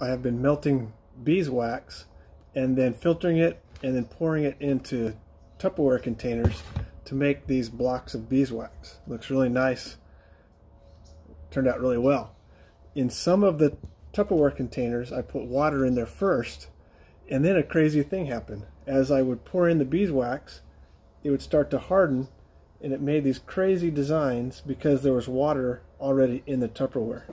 I have been melting beeswax and then filtering it and then pouring it into Tupperware containers to make these blocks of beeswax. Looks really nice. Turned out really well. In some of the Tupperware containers, I put water in there first, and then a crazy thing happened. As I would pour in the beeswax, it would start to harden, and it made these crazy designs because there was water already in the Tupperware.